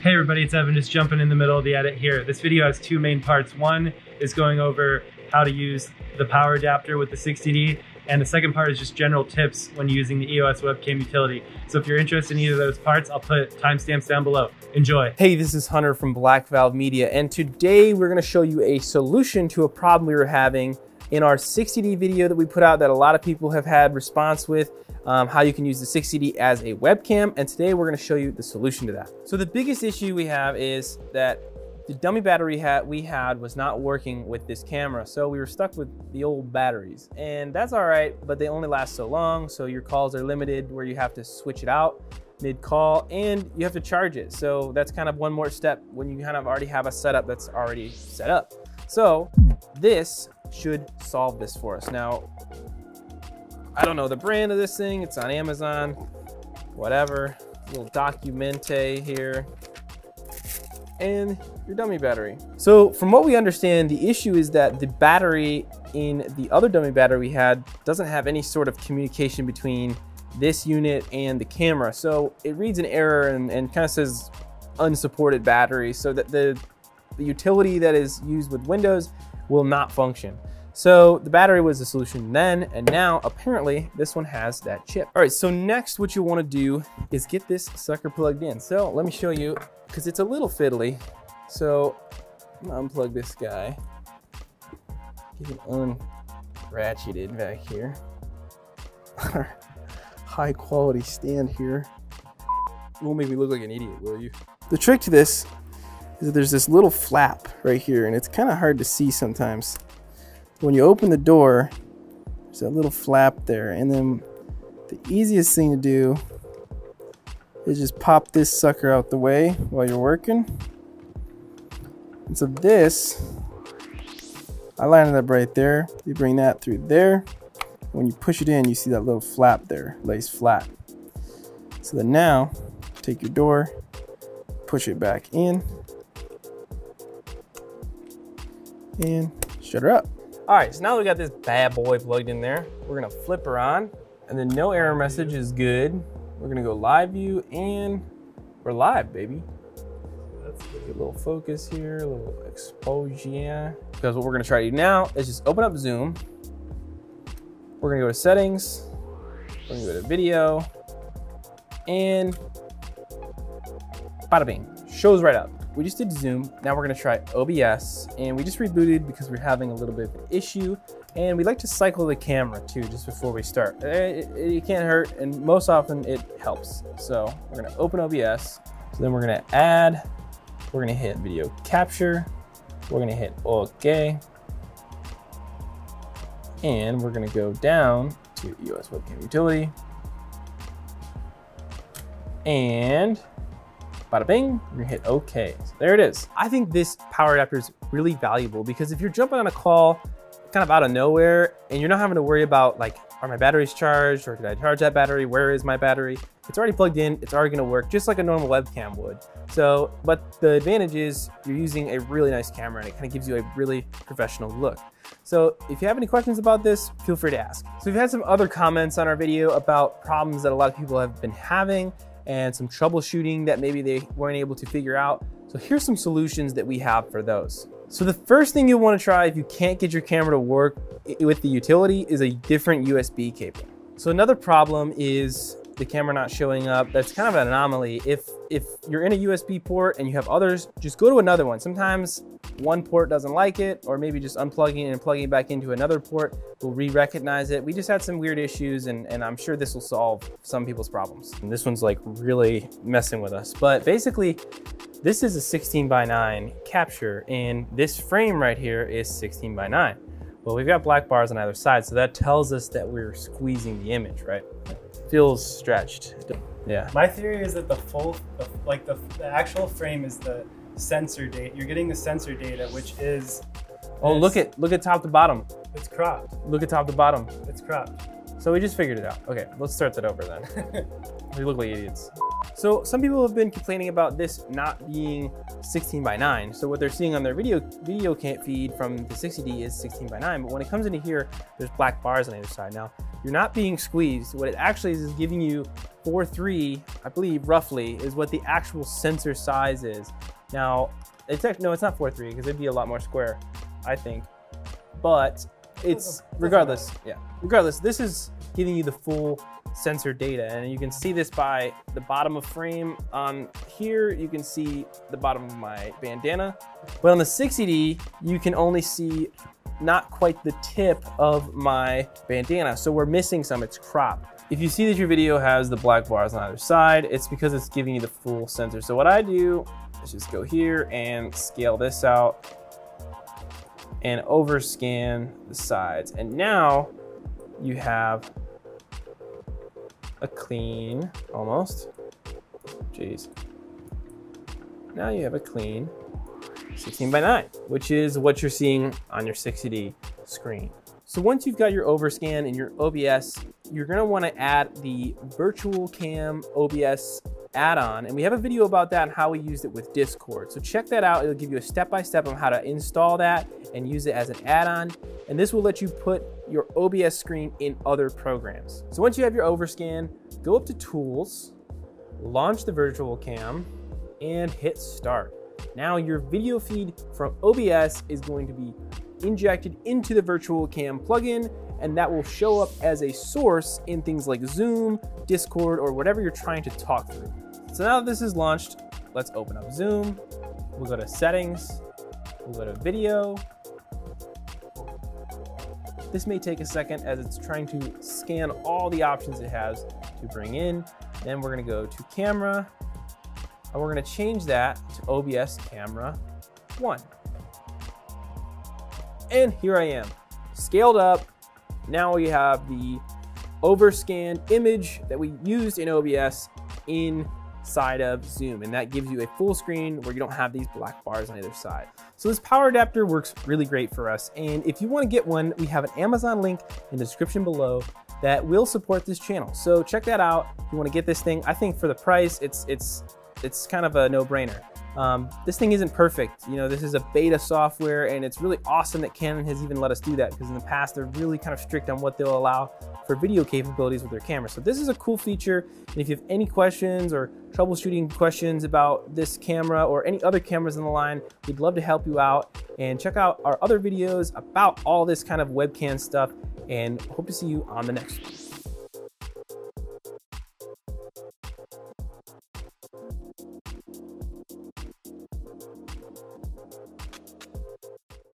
Hey everybody, it's Evan just jumping in the middle of the edit here. This video has two main parts. One is going over how to use the power adapter with the 60D, and the second part is just general tips when using the EOS webcam utility. So if you're interested in either of those parts, I'll put timestamps down below. Enjoy. Hey, this is Hunter from Black Valve Media, and today we're gonna show you a solution to a problem we were having in our 60D video that we put out that a lot of people have had response with, um, how you can use the 60D as a webcam. And today we're gonna show you the solution to that. So the biggest issue we have is that the dummy battery hat we had was not working with this camera. So we were stuck with the old batteries and that's all right, but they only last so long. So your calls are limited where you have to switch it out mid call and you have to charge it. So that's kind of one more step when you kind of already have a setup that's already set up. So this should solve this for us. Now, I don't know the brand of this thing. It's on Amazon, whatever. Little Documente here. And your dummy battery. So from what we understand, the issue is that the battery in the other dummy battery we had doesn't have any sort of communication between this unit and the camera. So it reads an error and, and kind of says unsupported battery so that the, the utility that is used with Windows will not function. So the battery was the solution then, and now apparently this one has that chip. All right, so next what you wanna do is get this sucker plugged in. So let me show you, because it's a little fiddly. So I'm gonna unplug this guy. Get it unratcheted back here. High quality stand here. You won't make me look like an idiot, will you? The trick to this is there's this little flap right here, and it's kind of hard to see sometimes when you open the door, there's that little flap there. And then the easiest thing to do is just pop this sucker out the way while you're working. And so this, I line it up right there. You bring that through there. When you push it in, you see that little flap there, lays flat. So then now, take your door, push it back in, and shut her up. All right, so now we got this bad boy plugged in there. We're gonna flip her on and then no error message is good. We're gonna go live view and we're live, baby. Let's get a little focus here, a little exposure. Because what we're gonna try to do now is just open up Zoom. We're gonna go to settings. We're gonna go to video and bada bing, shows right up. We just did Zoom. Now we're gonna try OBS and we just rebooted because we're having a little bit of an issue and we like to cycle the camera too just before we start. Uh, it, it, it, can't hurt and most often it helps. So we're gonna open OBS. So then we're gonna add, we're gonna hit video capture, we're gonna hit OK, and we're gonna go down to EOS Webcam Utility, and bada bing, you're gonna hit okay. So there it is. I think this power adapter is really valuable because if you're jumping on a call kind of out of nowhere and you're not having to worry about like, are my batteries charged or did I charge that battery? Where is my battery? It's already plugged in, it's already gonna work just like a normal webcam would. So, but the advantage is you're using a really nice camera and it kind of gives you a really professional look. So if you have any questions about this, feel free to ask. So we've had some other comments on our video about problems that a lot of people have been having and some troubleshooting that maybe they weren't able to figure out. So here's some solutions that we have for those. So the first thing you'll wanna try if you can't get your camera to work with the utility is a different USB cable. So another problem is the camera not showing up. That's kind of an anomaly. If, if you're in a USB port and you have others, just go to another one. Sometimes one port doesn't like it, or maybe just unplugging and plugging it back into another port will re-recognize it. We just had some weird issues and, and I'm sure this will solve some people's problems. And this one's like really messing with us. But basically, this is a 16 by 9 capture and this frame right here is 16 by 9. Well, we've got black bars on either side, so that tells us that we're squeezing the image, right? feels stretched. Yeah. My theory is that the full, like the, the actual frame is the sensor data. You're getting the sensor data, which is. Oh, look at look at top to bottom. It's cropped. Look at top to bottom. It's cropped. So we just figured it out. Okay, let's start that over then. we look like idiots. So some people have been complaining about this not being 16 by 9. So what they're seeing on their video video can't feed from the 60D is 16 by 9, but when it comes into here, there's black bars on the other side. Now, you're not being squeezed. What it actually is is giving you 4.3, I believe roughly, is what the actual sensor size is. Now, it's actually, no, it's not 4.3 because it'd be a lot more square, I think. But it's oh, oh, regardless, yeah. Regardless, this is giving you the full sensor data. And you can see this by the bottom of frame on here, you can see the bottom of my bandana. But on the 60D, you can only see not quite the tip of my bandana. So we're missing some, it's cropped. If you see that your video has the black bars on either side, it's because it's giving you the full sensor. So what I do is just go here and scale this out and overscan the sides. And now you have a clean, almost, jeez. Now you have a clean 16 by 9, which is what you're seeing on your 60D screen. So once you've got your overscan and your OBS, you're gonna wanna add the virtual cam OBS add-on, and we have a video about that and how we used it with Discord. So check that out. It'll give you a step-by-step -step on how to install that and use it as an add-on. And this will let you put your OBS screen in other programs. So once you have your overscan, go up to Tools, launch the virtual cam, and hit Start. Now your video feed from OBS is going to be injected into the virtual cam plugin and that will show up as a source in things like Zoom, Discord, or whatever you're trying to talk through. So now that this is launched, let's open up Zoom. We'll go to settings, we'll go to video. This may take a second as it's trying to scan all the options it has to bring in. Then we're gonna go to camera, and we're gonna change that to OBS camera one. And here I am, scaled up. Now we have the overscan image that we used in OBS inside of Zoom. And that gives you a full screen where you don't have these black bars on either side. So this power adapter works really great for us. And if you wanna get one, we have an Amazon link in the description below that will support this channel. So check that out. If you wanna get this thing, I think for the price, it's, it's, it's kind of a no-brainer. Um, this thing isn't perfect. You know, this is a beta software and it's really awesome that Canon has even let us do that because in the past they're really kind of strict on what they'll allow for video capabilities with their camera. So this is a cool feature. And if you have any questions or troubleshooting questions about this camera or any other cameras in the line, we'd love to help you out and check out our other videos about all this kind of webcam stuff and hope to see you on the next one.